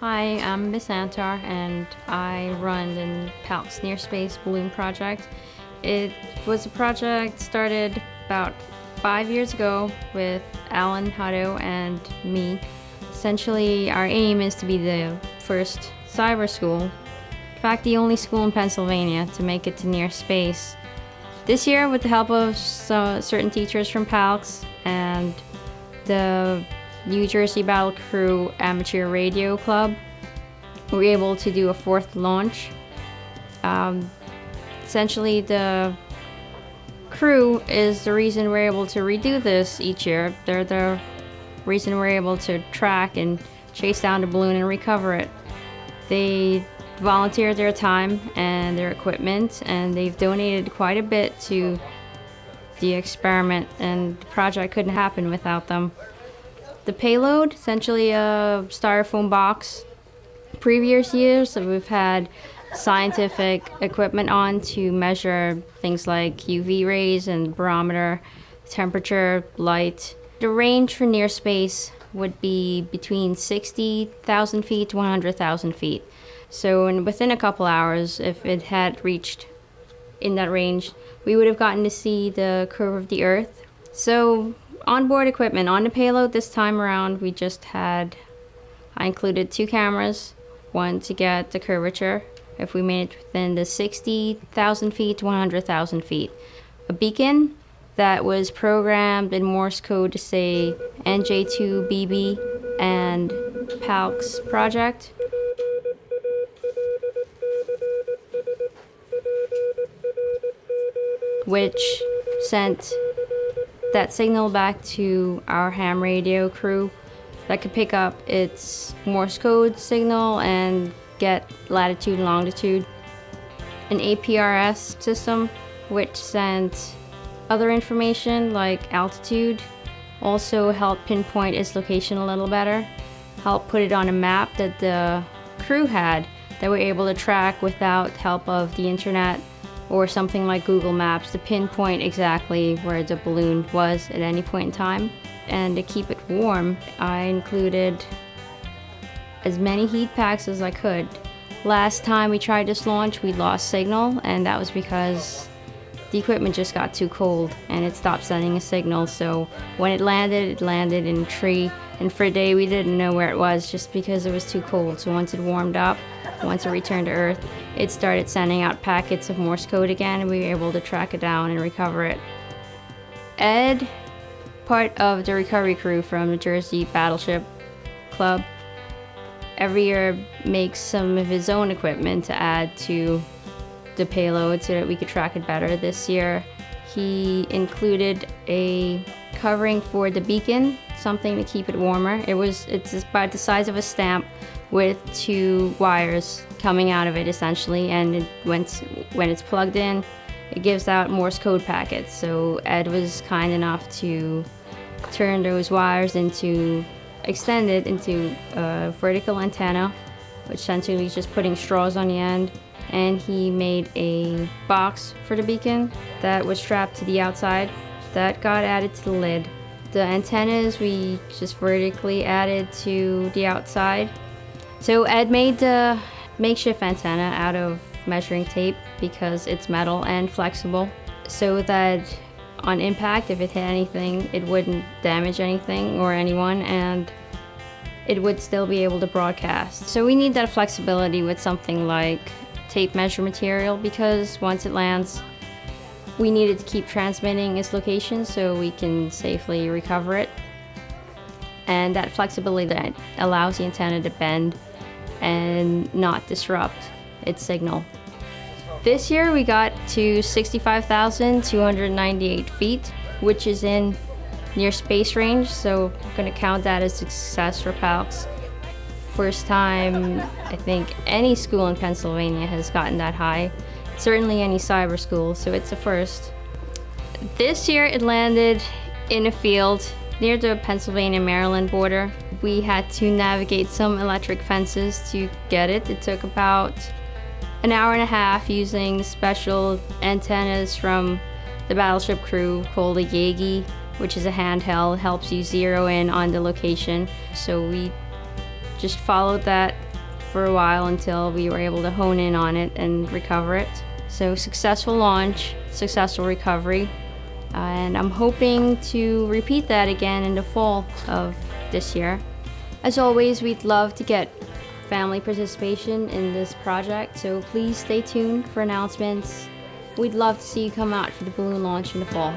Hi, I'm Miss Antar and I run the PALCS Near Space Balloon Project. It was a project started about five years ago with Alan Hutto and me. Essentially, our aim is to be the first cyber school, in fact, the only school in Pennsylvania to make it to near space. This year, with the help of certain teachers from PALCS and the New Jersey Battle Crew Amateur Radio Club, we were able to do a fourth launch. Um, essentially, the crew is the reason we're able to redo this each year. They're the reason we're able to track and chase down the balloon and recover it. They volunteer their time and their equipment, and they've donated quite a bit to the experiment, and the project couldn't happen without them. The payload, essentially a styrofoam box. Previous years, so we've had scientific equipment on to measure things like UV rays and barometer, temperature, light. The range for near space would be between 60,000 feet to 100,000 feet. So in, within a couple hours, if it had reached in that range, we would have gotten to see the curve of the Earth. So onboard equipment on the payload this time around, we just had, I included two cameras, one to get the curvature if we made it within the 60,000 feet to 100,000 feet. A beacon that was programmed in Morse code to say NJ2BB and PALCS project. Which sent that signal back to our ham radio crew that could pick up its Morse code signal and get latitude and longitude. An APRS system which sent other information like altitude, also helped pinpoint its location a little better, helped put it on a map that the crew had that we're able to track without help of the internet or something like Google Maps to pinpoint exactly where the balloon was at any point in time. And to keep it warm, I included as many heat packs as I could. Last time we tried this launch, we lost signal, and that was because the equipment just got too cold and it stopped sending a signal. So when it landed, it landed in a tree. And for a day, we didn't know where it was just because it was too cold. So once it warmed up, once it returned to Earth, it started sending out packets of Morse code again, and we were able to track it down and recover it. Ed, part of the recovery crew from the Jersey Battleship Club, every year makes some of his own equipment to add to the payload so that we could track it better. This year, he included a covering for the beacon, something to keep it warmer. It was it's about the size of a stamp with two wires coming out of it essentially, and it, when when it's plugged in, it gives out Morse code packets. So Ed was kind enough to turn those wires into extend it into a vertical antenna, which essentially is just putting straws on the end. And he made a box for the beacon that was strapped to the outside that got added to the lid. The antennas we just vertically added to the outside. So Ed made the makeshift antenna out of measuring tape because it's metal and flexible so that on impact if it hit anything it wouldn't damage anything or anyone and it would still be able to broadcast. So we need that flexibility with something like tape measure material because once it lands we needed to keep transmitting its location so we can safely recover it. And that flexibility that allows the antenna to bend and not disrupt its signal. This year we got to 65,298 feet, which is in near space range, so I'm gonna count that as a success for PALCS. First time I think any school in Pennsylvania has gotten that high certainly any cyber school, so it's a first. This year it landed in a field near the Pennsylvania-Maryland border. We had to navigate some electric fences to get it. It took about an hour and a half using special antennas from the battleship crew called a Yagi, which is a handheld, helps you zero in on the location. So we just followed that for a while until we were able to hone in on it and recover it. So successful launch, successful recovery, uh, and I'm hoping to repeat that again in the fall of this year. As always, we'd love to get family participation in this project, so please stay tuned for announcements. We'd love to see you come out for the balloon launch in the fall.